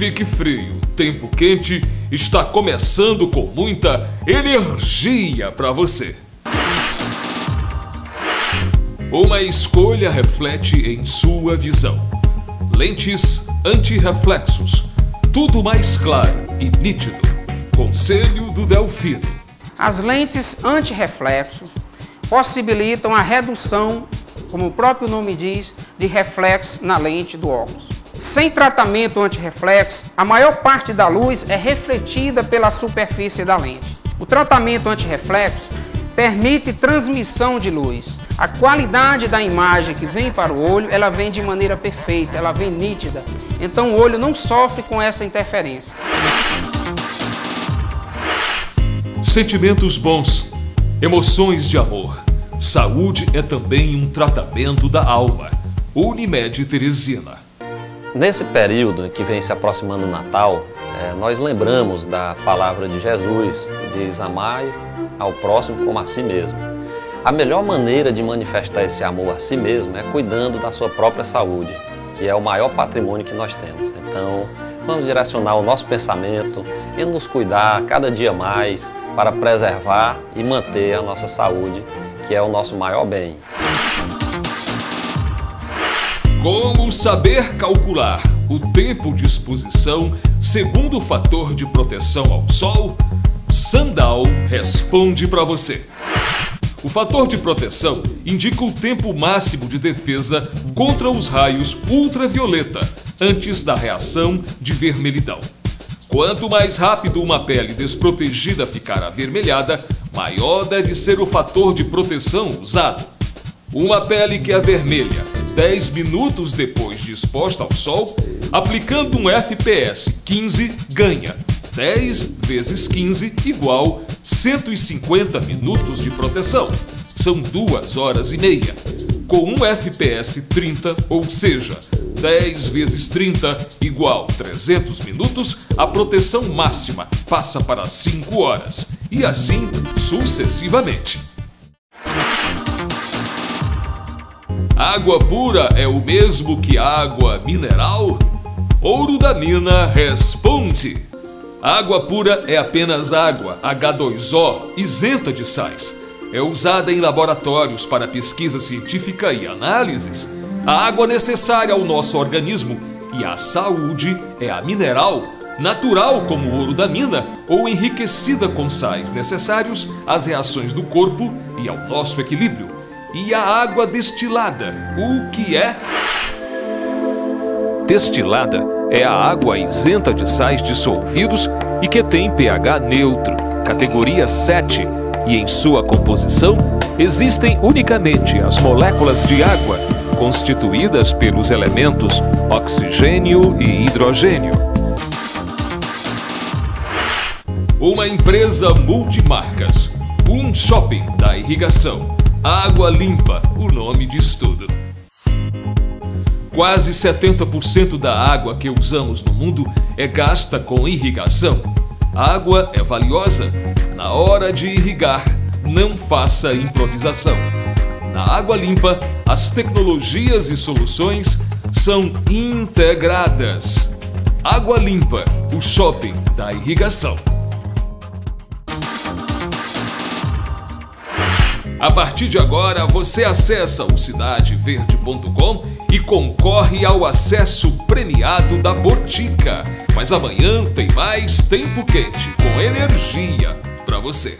fique frio. Tempo quente está começando com muita energia para você. Uma escolha reflete em sua visão. Lentes anti-reflexos. Tudo mais claro e nítido. Conselho do Delfino. As lentes anti-reflexos possibilitam a redução, como o próprio nome diz, de reflexo na lente do óculos. Sem tratamento anti-reflexo, a maior parte da luz é refletida pela superfície da lente. O tratamento anti-reflexo permite transmissão de luz. A qualidade da imagem que vem para o olho, ela vem de maneira perfeita, ela vem nítida. Então o olho não sofre com essa interferência. Sentimentos bons, emoções de amor. Saúde é também um tratamento da alma. Unimed Teresina. Nesse período que vem se aproximando o Natal, é, nós lembramos da palavra de Jesus, que diz amai ao próximo como a si mesmo. A melhor maneira de manifestar esse amor a si mesmo é cuidando da sua própria saúde, que é o maior patrimônio que nós temos. Então, vamos direcionar o nosso pensamento e nos cuidar cada dia mais para preservar e manter a nossa saúde, que é o nosso maior bem. Como saber calcular o tempo de exposição segundo o fator de proteção ao sol? Sandal responde para você. O fator de proteção indica o tempo máximo de defesa contra os raios ultravioleta antes da reação de vermelhidão. Quanto mais rápido uma pele desprotegida ficar avermelhada, maior deve ser o fator de proteção usado. Uma pele que é vermelha 10 minutos depois de exposta ao sol, aplicando um FPS 15 ganha 10 vezes 15 igual 150 minutos de proteção. São duas horas e meia. Com um FPS 30, ou seja, 10 vezes 30 igual 300 minutos, a proteção máxima passa para 5 horas. E assim sucessivamente. Água pura é o mesmo que água mineral? Ouro da Mina responde. Água pura é apenas água, H2O, isenta de sais. É usada em laboratórios para pesquisa científica e análises. A água necessária ao nosso organismo e à saúde é a mineral, natural como o ouro da mina ou enriquecida com sais necessários às reações do corpo e ao nosso equilíbrio e a água destilada. O que é? Destilada é a água isenta de sais dissolvidos e que tem pH neutro, categoria 7, e em sua composição existem unicamente as moléculas de água, constituídas pelos elementos oxigênio e hidrogênio. Uma empresa multimarcas, um shopping da irrigação Água limpa, o nome diz tudo. Quase 70% da água que usamos no mundo é gasta com irrigação. água é valiosa. Na hora de irrigar, não faça improvisação. Na água limpa, as tecnologias e soluções são integradas. Água limpa, o shopping da irrigação. A partir de agora, você acessa o cidadeverde.com e concorre ao acesso premiado da Botica. Mas amanhã tem mais tempo quente com energia para você.